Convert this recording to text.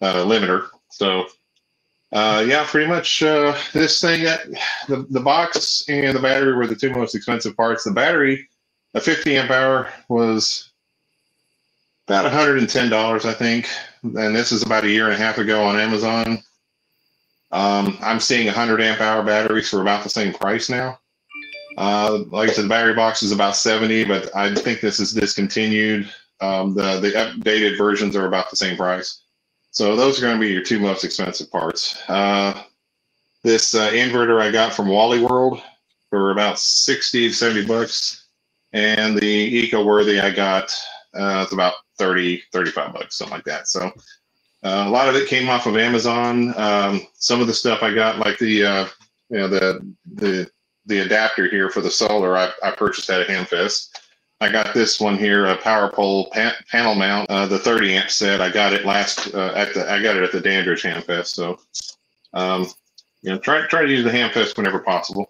uh, limiter. So uh, yeah, pretty much uh, this thing. Uh, the the box and the battery were the two most expensive parts. The battery, a 50 amp hour, was about 110 dollars, I think. And this is about a year and a half ago on Amazon. Um, I'm seeing 100 amp hour batteries for about the same price now. Uh, like I said, the battery box is about 70, but I think this is discontinued. Um, the the updated versions are about the same price. So those are going to be your two most expensive parts. Uh, this uh, inverter I got from Wally World for about 60 70 bucks. And the EcoWorthy I got, uh, it's about 30, 35 bucks, something like that. So uh, a lot of it came off of Amazon. Um, some of the stuff I got, like the, uh, you know, the, the, the adapter here for the solar, I, I purchased at a Hamfest. I got this one here, a power pole pa- panel mount, uh, the 30 amp set. I got it last uh, at the I got it at the Dandridge Hamfest. So, um, you know, try try to use the Hamfest whenever possible.